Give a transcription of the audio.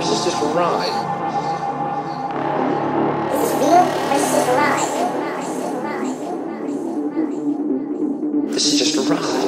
real is just a ride? Is this real or is just a ride? This is just a ride.